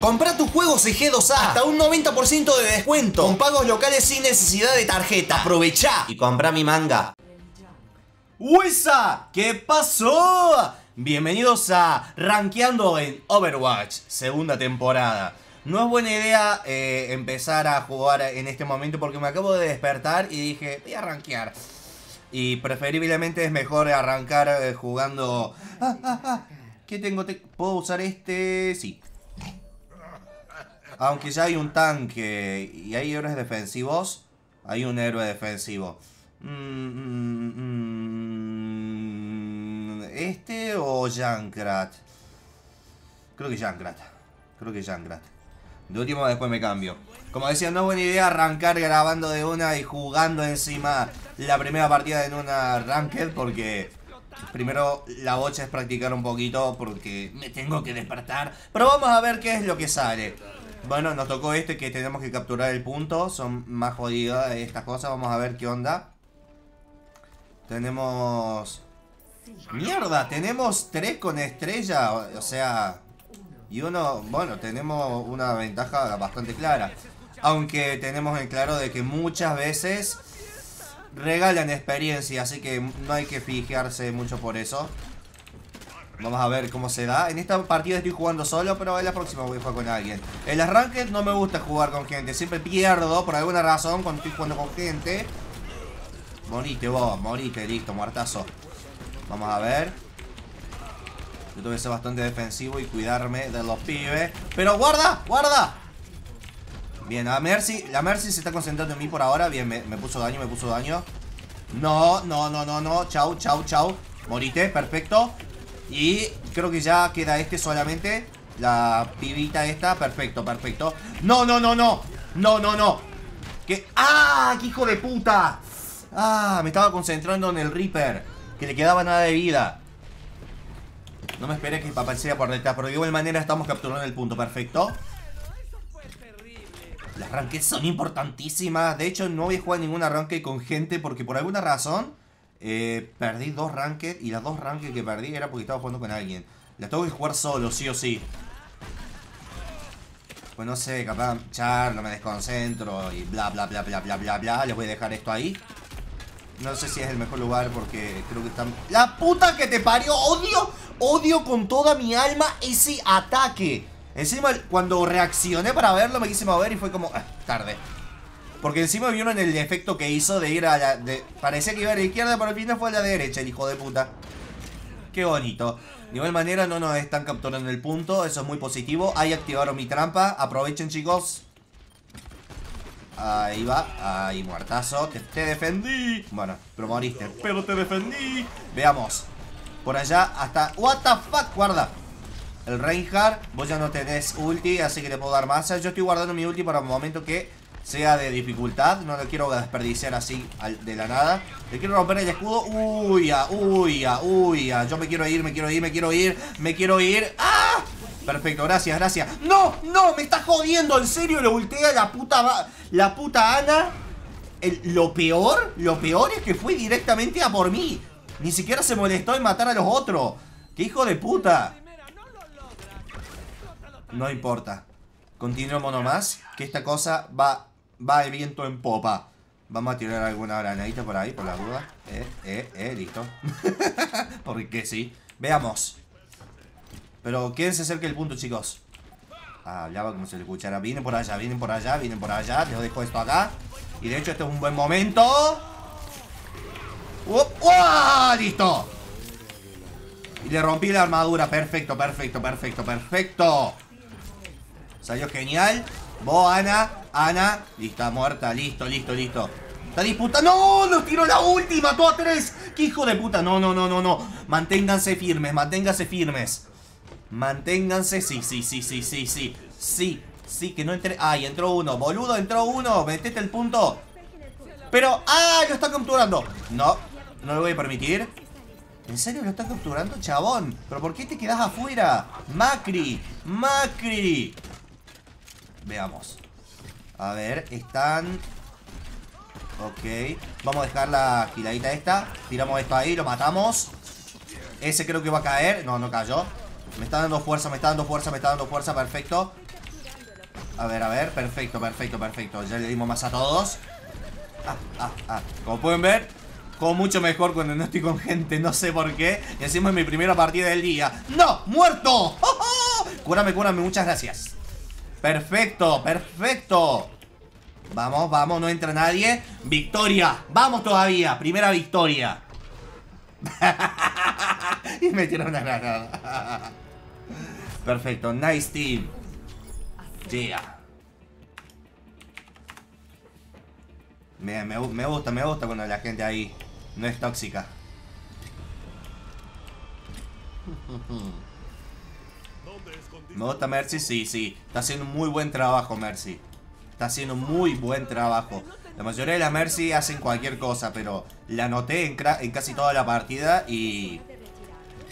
Compra tus juegos G2A hasta un 90% de descuento con pagos locales sin necesidad de tarjeta. Aprovecha y compra mi manga. ¡Huesa! ¿Qué pasó? Bienvenidos a Rankeando en Overwatch, segunda temporada. No es buena idea eh, empezar a jugar en este momento porque me acabo de despertar y dije, voy a rankear. Y preferiblemente es mejor arrancar eh, jugando... Ah, ah, ah. ¿Qué tengo? ¿Puedo usar este? Sí. Aunque ya hay un tanque y hay héroes defensivos, hay un héroe defensivo. Mm, mm, mm, ¿Este o Jankrat? Creo que Jankrat. Creo que Jankrat. De último después me cambio. Como decía, no es buena idea arrancar grabando de una y jugando encima la primera partida en una Ranked porque primero la bocha es practicar un poquito porque me tengo que despertar. Pero vamos a ver qué es lo que sale. Bueno, nos tocó este que tenemos que capturar el punto. Son más jodidas estas cosas. Vamos a ver qué onda. Tenemos... ¡Mierda! Tenemos tres con estrella. O sea... Y uno... Bueno, tenemos una ventaja bastante clara. Aunque tenemos en claro de que muchas veces regalan experiencia. Así que no hay que fijarse mucho por eso. Vamos a ver cómo se da. En esta partida estoy jugando solo, pero en la próxima voy a jugar con alguien. En las ranked no me gusta jugar con gente. Siempre pierdo por alguna razón cuando estoy jugando con gente. Morite vos, morite, listo, muertazo. Vamos a ver. Yo tengo que ser bastante defensivo y cuidarme de los pibes. ¡Pero guarda! ¡Guarda! Bien, la Mercy, la Mercy se está concentrando en mí por ahora. Bien, me, me puso daño, me puso daño. No, no, no, no, no. Chau, chau, chau. Morite, perfecto. Y creo que ya queda este solamente La pibita esta, perfecto, perfecto No, no, no, no No, no, no ¿Qué? ¡Ah! ¡Qué hijo de puta! ¡Ah! Me estaba concentrando en el Reaper Que le quedaba nada de vida No me esperé que apareciera por detrás Pero de igual manera estamos capturando el punto, perfecto Las rankings son importantísimas De hecho no voy a jugar ningún arranque con gente Porque por alguna razón eh, perdí dos ranked y las dos ranked que perdí era porque estaba jugando con alguien. Las tengo que jugar solo, sí o sí. Pues no sé, capaz charlo, me desconcentro y bla bla bla bla bla bla bla. Les voy a dejar esto ahí. No sé si es el mejor lugar porque creo que están... ¡La puta que te parió! ¡Odio! Odio con toda mi alma ese ataque. Encima, cuando reaccioné para verlo, me quise mover y fue como... Ah, tarde. Porque encima vieron el efecto que hizo de ir a la... De, parecía que iba a la izquierda, pero al final fue a la derecha, el hijo de puta. Qué bonito. De igual manera no nos están capturando el punto, eso es muy positivo. Ahí activaron mi trampa, aprovechen chicos. Ahí va, ahí muertazo, te, te defendí. Bueno, pero moriste, pero te defendí. Veamos. Por allá hasta... What the fuck, guarda. El Reinhardt, vos ya no tenés ulti, así que te puedo dar más. Yo estoy guardando mi ulti para un momento que sea de dificultad. No lo quiero desperdiciar así de la nada. Le quiero romper el escudo. Uy, ya, uy, ya, uy, ya. Yo me quiero ir, me quiero ir, me quiero ir, me quiero ir. ¡Ah! Perfecto, gracias, gracias. ¡No! ¡No! ¡Me está jodiendo! ¿En serio lo voltea la puta... La puta Ana? lo peor, lo peor es que fue directamente a por mí. Ni siquiera se molestó en matar a los otros. ¡Qué hijo de puta! No importa. Continuemos nomás. Que esta cosa va va el viento en popa. Vamos a tirar alguna granadita por ahí, por la duda. Eh, eh, eh, listo. Porque sí. Veamos. Pero quédense cerca del punto, chicos. Ah, hablaba como se le escuchara. Vienen por allá, vienen por allá, vienen por allá. Les dejo esto acá. Y de hecho, este es un buen momento. ¡Uh! ¡Listo! Y le rompí la armadura. Perfecto, perfecto, perfecto, perfecto. Salió genial. Vos, Ana, está muerta, listo, listo, listo. Está disputa. ¡No! ¡Nos tiró la última! ¡Mató a tres! ¡Qué hijo de puta! No, no, no, no, no. Manténganse firmes, manténganse firmes. Manténganse. Sí, sí, sí, sí, sí, sí. Sí, sí, que no entre. ¡Ay, entró uno! ¡Boludo, entró uno! ¡Metete el punto! Pero. ¡Ah! Lo está capturando. No, no lo voy a permitir. ¿En serio lo está capturando, chabón? ¿Pero por qué te quedas afuera? Macri, Macri Veamos A ver, están. Ok. Vamos a dejar la giladita esta. Tiramos esto ahí, lo matamos. Ese creo que va a caer. No, no cayó. Me está dando fuerza, me está dando fuerza, me está dando fuerza Perfecto. A ver, a ver, perfecto, perfecto, perfecto. Ya le dimos más a todos. Ah, ah, ah. Como pueden ver, como mucho mejor cuando no estoy con gente, no sé por qué. Y encima es mi primera partida del día. ¡No! ¡Muerto! Cúrame, cúrame, muchas gracias Perfecto, perfecto. Vamos, vamos, no entra nadie. Victoria, vamos todavía. Primera victoria. Y me tiraron una granada. Perfecto, nice team. Yeah. Me, me, me gusta, me gusta cuando la gente ahí no es tóxica Me gusta Mercy, sí, sí Está haciendo muy buen trabajo Mercy Está haciendo muy buen trabajo. La mayoría de las Mercy hacen cualquier cosa, pero la noté en, casi toda la partida y...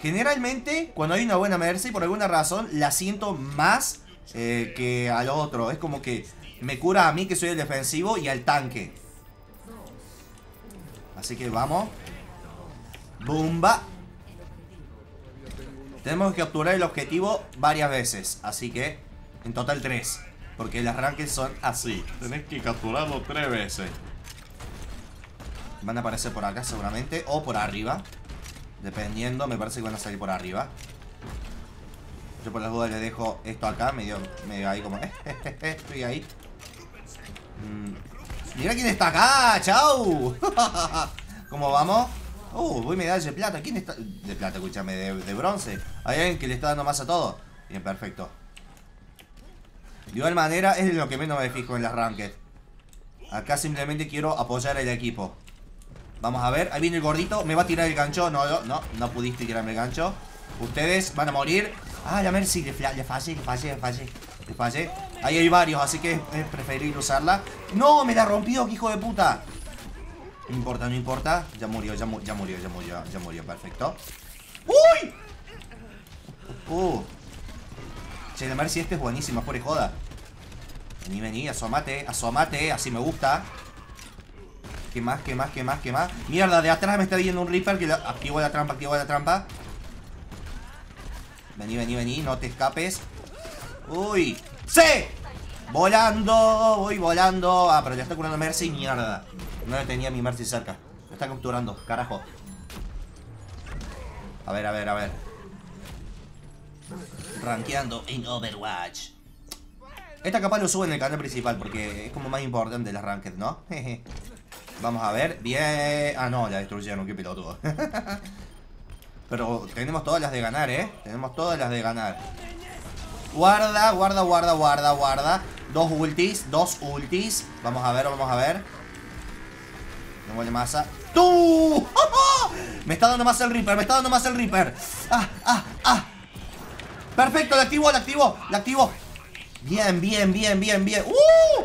Generalmente, cuando hay una buena Mercy, por alguna razón, la siento más eh, que al otro. Es como que me cura a mí, que soy el defensivo, y al tanque. Así que vamos. ¡Bumba! Tenemos que capturar el objetivo varias veces. Así que, en total tres. Porque las arranques son así. Tenés que capturarlo tres veces. Van a aparecer por acá seguramente. O por arriba. Dependiendo, me parece que van a salir por arriba. Yo por las dudas le dejo esto acá. Medio, medio ahí como... estoy ahí. Mm, mira quién está acá. ¡Chao! ¿Cómo vamos? Uh, voy medalla de plata. ¿Quién está? De plata, escúchame, de, bronce. Hay alguien que le está dando más a todo. Bien, perfecto. De igual manera, es lo que menos me fijo en las ranked. Acá simplemente quiero apoyar al equipo. Vamos a ver, ahí viene el gordito Me va a tirar el gancho, no, no, no pudiste tirarme el gancho Ustedes van a morir Ah, la Mercy, le, fallé, le fallé, le fallé, le fallé Ahí hay varios, así que es preferible usarla No, me la rompió, que hijo de puta No importa, no importa Ya murió, ya, ya murió, ya murió, ya murió, perfecto ¡Uy! Uh Che, la Mercy este es buenísima, por joda. Vení, vení, asomate, asomate, así me gusta. ¿Qué más, qué más, qué más, qué más? Mierda, de atrás me está viendo un Reaper que activo la trampa, activo la trampa. Vení, vení, vení, no te escapes. Uy, ¡sí! Volando, voy volando. Ah, pero ya está curando Mercy, mierda. No le tenía mi Mercy cerca. Me está capturando, carajo. A ver, a ver, a ver rankeando en Overwatch. Esta capa lo subo en el canal principal porque es como más importante las ranked, ¿no? Vamos a ver. Bien. Ah, no, la destruyeron, qué pelotudo. Pero tenemos todas las de ganar, ¿eh? Tenemos todas las de ganar. Guarda, guarda, guarda, guarda, guarda. Dos ultis, dos ultis. Vamos a ver, vamos a ver. No de masa. ¡Tú! Me está dando más el Reaper, me está dando más el Reaper. ¡Ah, ah, ah! Perfecto, la activo, la activo, la activo. Bien, bien, bien, bien, bien. ¡Uh!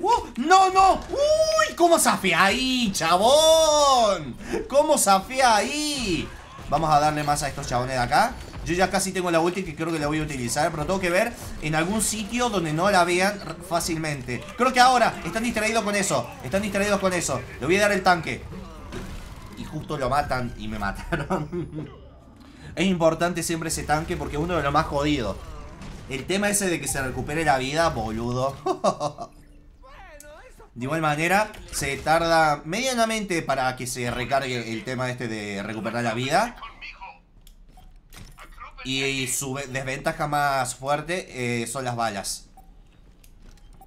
¡Uh! ¡No, no! ¡Uy! ¿Cómo zafea ahí, chabón? ¿Cómo zafea ahí? Vamos a darle más a estos chabones de acá. Yo ya casi tengo la ulti que creo que la voy a utilizar Pero tengo que ver en algún sitio donde no la vean fácilmente Creo que ahora están distraídos con eso Están distraídos con eso Le voy a dar el tanque Y justo lo matan y me mataron Es importante siempre ese tanque porque es uno de los más jodidos. El tema ese de que se recupere la vida, boludo. De igual manera, se tarda medianamente para que se recargue el tema este de recuperar la vida. Y su desventaja más fuerte eh, son las balas.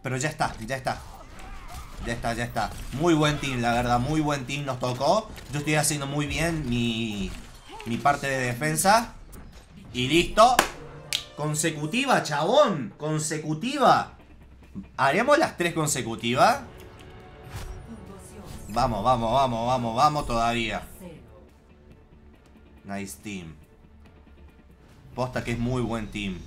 Pero ya está, ya está. Ya está, ya está. Muy buen team, la verdad. Muy buen team nos tocó. Yo estoy haciendo muy bien mi, mi parte de defensa. Y listo. Consecutiva, chabón. Consecutiva. ¿Haremos las tres consecutivas? Vamos, vamos, vamos, vamos, vamos todavía. Nice team. Posta que es muy buen team.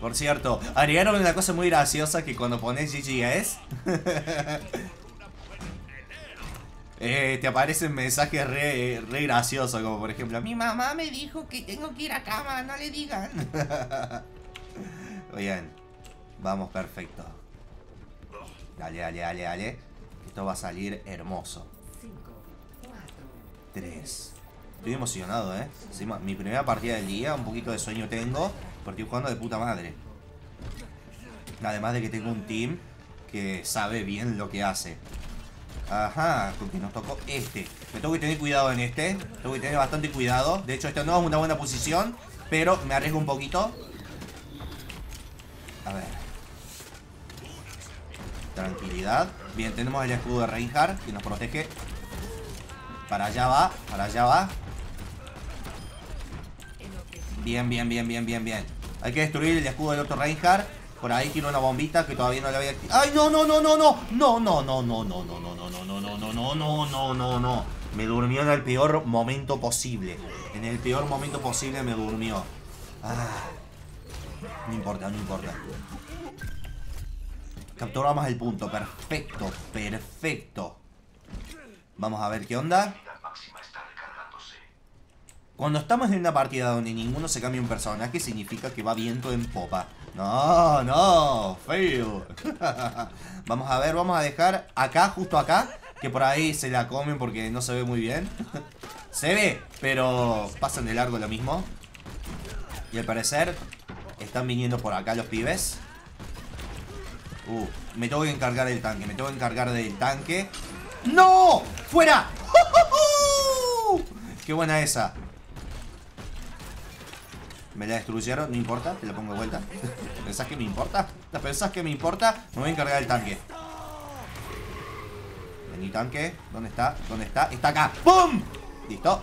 Por cierto, agregaron una cosa muy graciosa que cuando pones GGS eh, te aparecen mensajes re, re graciosos, como por ejemplo, mi mamá me dijo que tengo que ir a cama, no le digan. Bien, vamos, perfecto. Dale, dale, dale, dale. Esto va a salir hermoso. 3, Estoy emocionado, ¿eh? Mi primera partida del día, un poquito de sueño tengo, porque estoy jugando de puta madre. Además de que tengo un team que sabe bien lo que hace. Ajá, porque nos tocó este. Me tengo que tener cuidado en este. Tengo que tener bastante cuidado. De hecho, esta no es una buena posición. Pero me arriesgo un poquito. A ver. Tranquilidad. Bien, tenemos el escudo de Reinhardt que nos protege. Para allá va, para allá va. Bien, bien, bien, bien, bien, bien. Hay que destruir el escudo del otro Reinhardt. Por ahí tiene una bombita que todavía no le había ¡Ay, no, no, no, no, no! No, no, no, no, no, no, no, no, no, no, no, no, no, no, no, no, no. Me durmió en el peor momento posible. En el peor momento posible me durmió. Ah. No importa, no importa. Capturamos el punto. Perfecto, perfecto. Vamos a ver qué onda. Cuando estamos en una partida donde ninguno se cambia un personaje, significa que va viento en popa. No, no, feo. vamos a ver, vamos a dejar acá, justo acá, que por ahí se la comen porque no se ve muy bien. se ve, pero pasan de largo lo mismo. Y al parecer están viniendo por acá los pibes. Uh, me tengo que encargar del tanque, me tengo que encargar del tanque. ¡No! ¡Fuera! ¡Qué buena esa! Me la destruyeron, no importa, te la pongo de vuelta ¿Pensás que me importa? ¿Te pensás que me importa? Me voy a encargar del tanque Vení tanque, ¿dónde está? ¿Dónde está? Está acá, ¡pum! Listo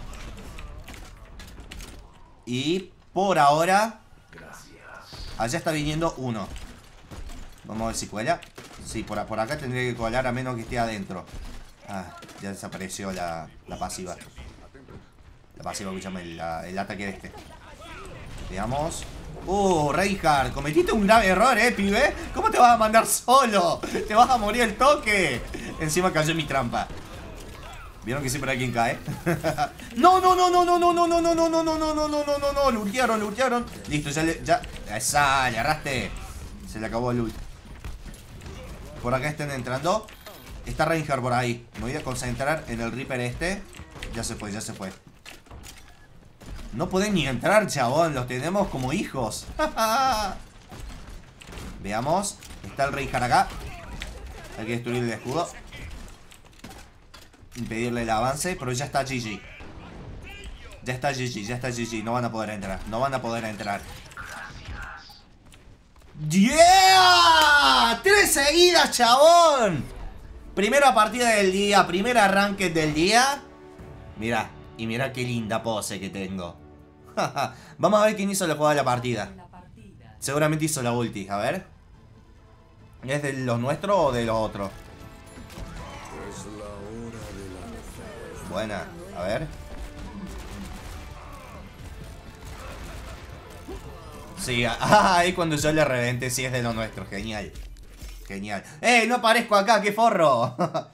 Y por ahora Allá está viniendo uno Vamos a ver si cuela Sí, por, por acá tendría que colar a menos que esté adentro Ah, ya desapareció la, la pasiva La pasiva, escúchame, el, el ataque de este Veamos Uh, Reinhardt, cometiste un grave error, eh, pibe ¿Cómo te vas a mandar solo? Te vas a morir el toque Encima cayó mi trampa ¿Vieron que siempre hay quien cae? no, no, no, no, no, no, no, no, no, no, no, no, no, no, no, no, no, no, lurtearon, lurtearon Listo, ya le, ya Esa, le agarraste Se le acabó el loot Por acá están entrando Está Reinhardt por ahí Me voy a concentrar en el Reaper este Ya se fue, ya se fue no pueden ni entrar, chabón. Los tenemos como hijos. Veamos. Está el rey acá. Hay que destruir el escudo. Impedirle el avance. Pero ya está GG. Ya está GG, ya está GG. No van a poder entrar. No van a poder entrar. ¡Yeah! ¡Tres seguidas, chabón! Primera partida del día, primer arranque del día. Mira, y mira qué linda pose que tengo. Vamos a ver quién hizo la jugada de la partida. Seguramente hizo la ulti, a ver. ¿Es de los nuestros o de los otros? Buena, a ver. Sí, ahí cuando yo le reventé, sí es de los nuestros, genial. Genial. ¡Eh! No aparezco acá, qué forro.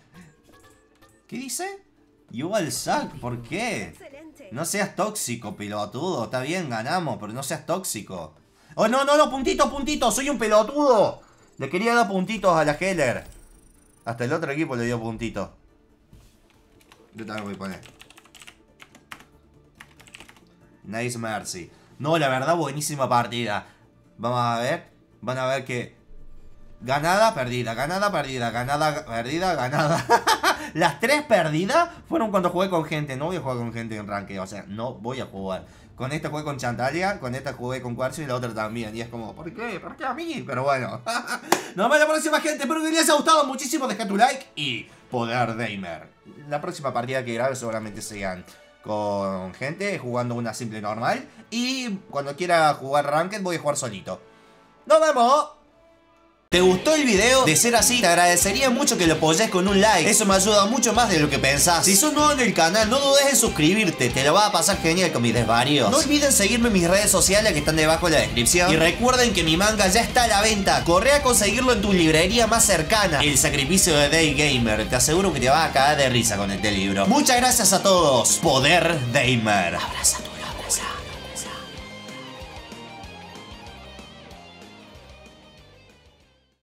¿Qué dice? You al sack, ¿por qué? No seas tóxico, pelotudo. Está bien, ganamos, pero no seas tóxico. ¡Oh, no, no, no! ¡Puntito, puntito! ¡Soy un pelotudo! Le quería dar puntitos a la Heller. Hasta el otro equipo le dio puntitos. Yo también voy a poner. Nice Mercy. No, la verdad, buenísima partida. Vamos a ver. Van a ver que... Ganada, perdida, ganada, perdida, ganada, perdida, ganada. Las tres perdidas fueron cuando jugué con gente. No voy a jugar con gente en ranque. O sea, no voy a jugar. Con esta jugué con Chantalia, con esta jugué con Cuarzo y la otra también. Y es como, ¿por qué? ¿Por qué a mí? Pero bueno. Nos vemos la próxima gente. Espero que les haya gustado muchísimo. Deja tu like y poder gamer. La próxima partida que grabe seguramente sean con gente jugando una simple normal. Y cuando quiera jugar Ranked voy a jugar solito. ¡Nos vemos! ¿Te gustó el video? De ser así, te agradecería mucho que lo apoyes con un like. Eso me ayuda mucho más de lo que pensás. Si sos nuevo en el canal, no dudes en suscribirte. Te lo va a pasar genial con mis desvarios. No olviden seguirme en mis redes sociales que están debajo en la descripción. Y recuerden que mi manga ya está a la venta. Corre a conseguirlo en tu librería más cercana. El sacrificio de Day Gamer. Te aseguro que te vas a caer de risa con este libro. Muchas gracias a todos. Poder Gamer. Abrazo